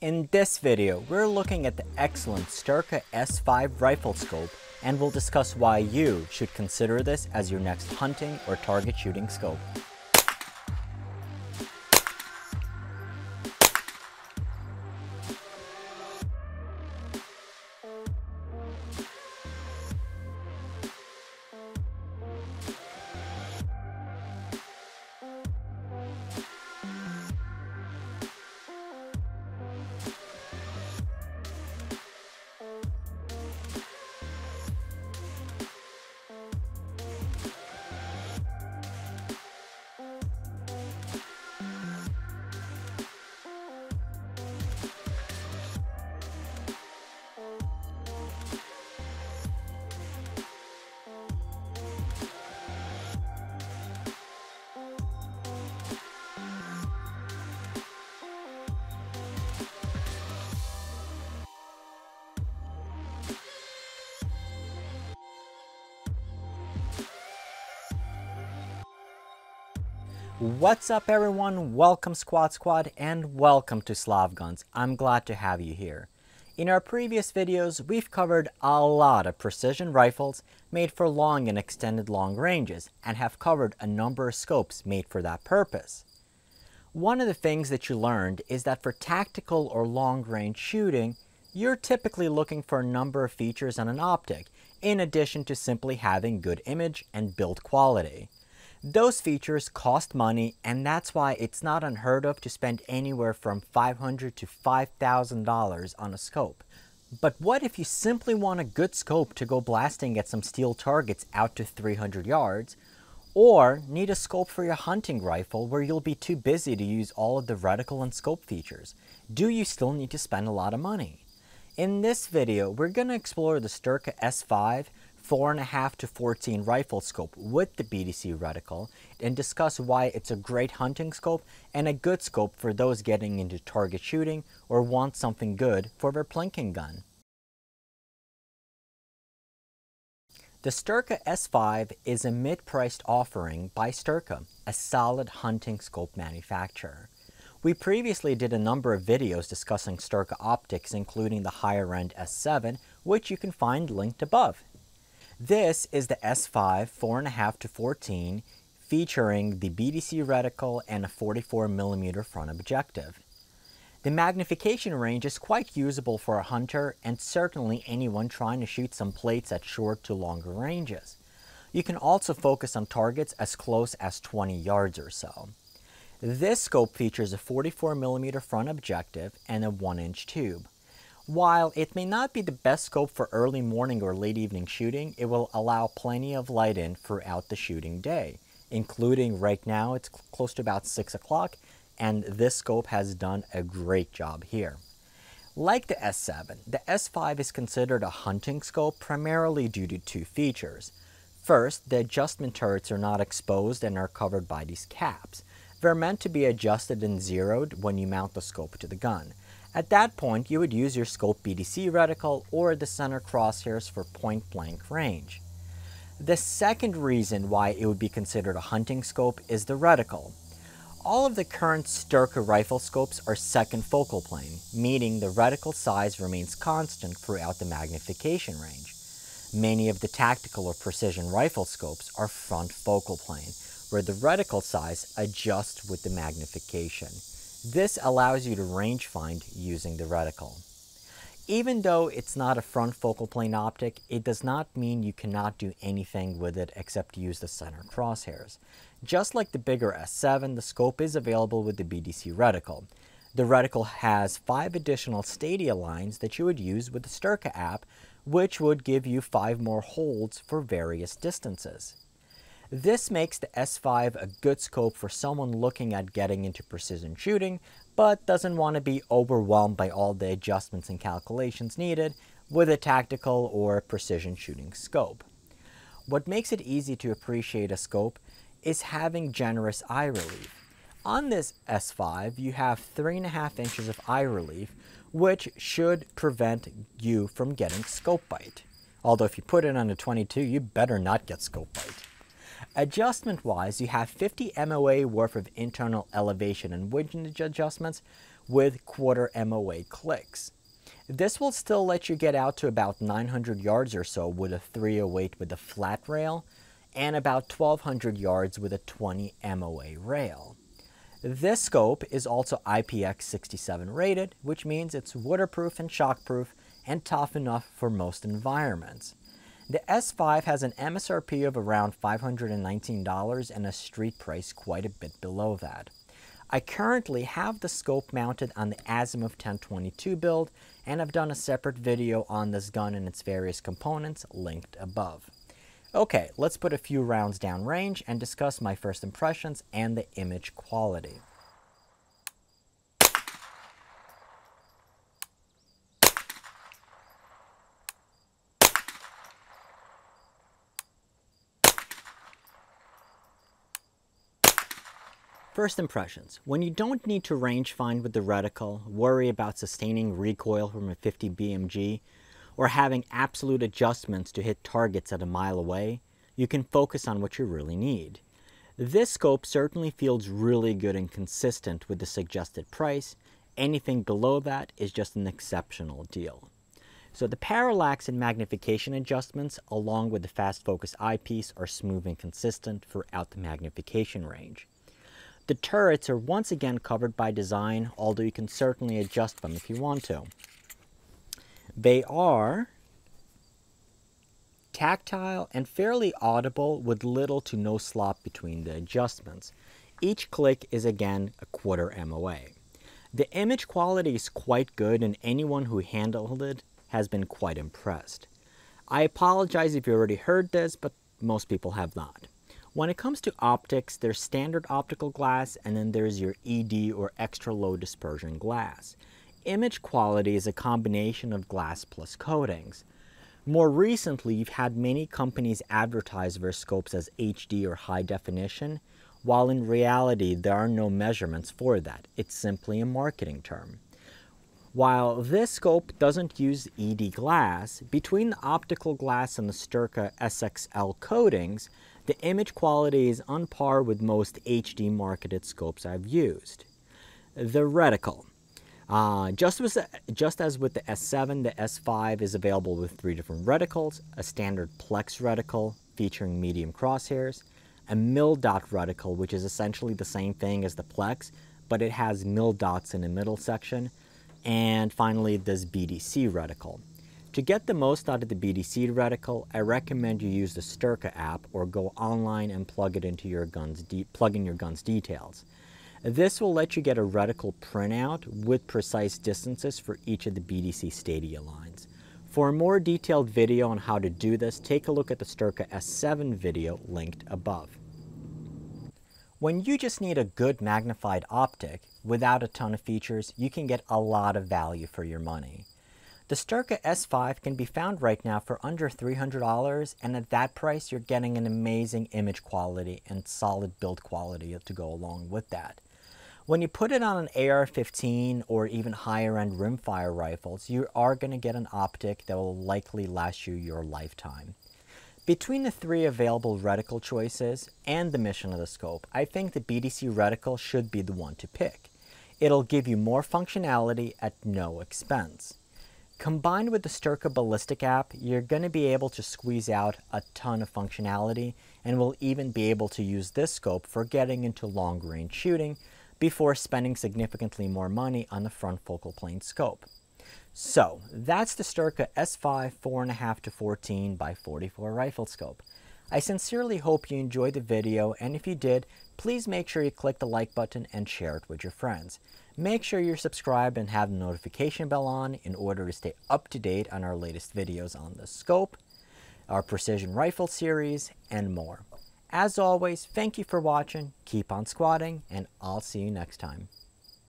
In this video, we're looking at the excellent Styrka S5 rifle scope and we'll discuss why you should consider this as your next hunting or target shooting scope. What's up everyone, welcome Squad Squad and welcome to Slav Guns. I'm glad to have you here. In our previous videos, we've covered a lot of precision rifles made for long and extended long ranges and have covered a number of scopes made for that purpose. One of the things that you learned is that for tactical or long range shooting, you're typically looking for a number of features on an optic, in addition to simply having good image and build quality. Those features cost money and that's why it's not unheard of to spend anywhere from $500 to $5,000 on a scope. But what if you simply want a good scope to go blasting at some steel targets out to 300 yards, or need a scope for your hunting rifle where you'll be too busy to use all of the reticle and scope features? Do you still need to spend a lot of money? In this video, we're going to explore the Styrka S5 4.5 to 14 rifle scope with the BDC reticle and discuss why it's a great hunting scope and a good scope for those getting into target shooting or want something good for their plinking gun. The Styrka S5 is a mid-priced offering by Styrka, a solid hunting scope manufacturer. We previously did a number of videos discussing Styrka optics including the higher end S7 which you can find linked above. This is the S5 4.5 to 14 featuring the BDC reticle and a 44mm front objective. The magnification range is quite usable for a hunter and certainly anyone trying to shoot some plates at short to longer ranges. You can also focus on targets as close as 20 yards or so. This scope features a 44mm front objective and a 1-inch tube. While it may not be the best scope for early morning or late evening shooting, it will allow plenty of light in throughout the shooting day, including right now it's close to about 6 o'clock and this scope has done a great job here. Like the S7, the S5 is considered a hunting scope primarily due to two features. First, the adjustment turrets are not exposed and are covered by these caps. They're meant to be adjusted and zeroed when you mount the scope to the gun. At that point, you would use your scope BDC reticle or the center crosshairs for point blank range. The second reason why it would be considered a hunting scope is the reticle. All of the current Styrka rifle scopes are second focal plane, meaning the reticle size remains constant throughout the magnification range. Many of the tactical or precision rifle scopes are front focal plane, where the reticle size adjusts with the magnification. This allows you to range find using the reticle. Even though it's not a front focal plane optic, it does not mean you cannot do anything with it except use the center crosshairs. Just like the bigger S7, the scope is available with the BDC reticle. The reticle has five additional stadia lines that you would use with the Styrka app, which would give you five more holds for various distances. This makes the S5 a good scope for someone looking at getting into precision shooting, but doesn't want to be overwhelmed by all the adjustments and calculations needed with a tactical or precision shooting scope. What makes it easy to appreciate a scope is having generous eye relief. On this S5, you have 3.5 inches of eye relief, which should prevent you from getting scope bite. Although if you put it on a 22, you better not get scope bite. Adjustment wise, you have 50 MOA worth of internal elevation and windage adjustments, with quarter MOA clicks. This will still let you get out to about 900 yards or so with a 308 with a flat rail and about 1200 yards with a 20 MOA rail. This scope is also IPX67 rated, which means it's waterproof and shockproof and tough enough for most environments. The S5 has an MSRP of around $519 and a street price quite a bit below that. I currently have the scope mounted on the Azimuth 1022 build and I've done a separate video on this gun and its various components linked above. Okay, let's put a few rounds down range and discuss my first impressions and the image quality. First impressions. When you don't need to range find with the reticle, worry about sustaining recoil from a 50 BMG, or having absolute adjustments to hit targets at a mile away, you can focus on what you really need. This scope certainly feels really good and consistent with the suggested price. Anything below that is just an exceptional deal. So the parallax and magnification adjustments along with the fast focus eyepiece are smooth and consistent throughout the magnification range. The turrets are once again covered by design, although you can certainly adjust them if you want to. They are tactile and fairly audible with little to no slop between the adjustments. Each click is again a quarter MOA. The image quality is quite good and anyone who handled it has been quite impressed. I apologize if you already heard this, but most people have not. When it comes to optics, there's standard optical glass and then there's your ED or extra low dispersion glass. Image quality is a combination of glass plus coatings. More recently, you've had many companies advertise their scopes as HD or high definition, while in reality there are no measurements for that. It's simply a marketing term. While this scope doesn't use ED glass, between the optical glass and the Styrka SXL coatings, the image quality is on par with most HD marketed scopes I've used. The reticle. Uh, just, as, just as with the S7, the S5 is available with three different reticles, a standard Plex reticle featuring medium crosshairs, a mil dot reticle, which is essentially the same thing as the Plex, but it has mil dots in the middle section, and finally this BDC reticle. To get the most out of the BDC reticle, I recommend you use the Styrka app or go online and plug it into your gun's plug in your gun's details. This will let you get a reticle printout with precise distances for each of the BDC Stadia lines. For a more detailed video on how to do this, take a look at the Styrka S7 video linked above. When you just need a good magnified optic without a ton of features, you can get a lot of value for your money. The Styrka S5 can be found right now for under $300 and at that price you're getting an amazing image quality and solid build quality to go along with that. When you put it on an AR-15 or even higher end rimfire rifles, you are going to get an optic that will likely last you your lifetime. Between the three available reticle choices and the mission of the scope, I think the BDC reticle should be the one to pick. It'll give you more functionality at no expense. Combined with the Styrka Ballistic app, you're going to be able to squeeze out a ton of functionality and will even be able to use this scope for getting into long range shooting before spending significantly more money on the front focal plane scope. So that's the Styrka S5 4.5 to 14 by 44 rifle scope. I sincerely hope you enjoyed the video and if you did, please make sure you click the like button and share it with your friends. Make sure you're subscribed and have the notification bell on in order to stay up to date on our latest videos on the scope, our precision rifle series, and more. As always, thank you for watching, keep on squatting, and I'll see you next time.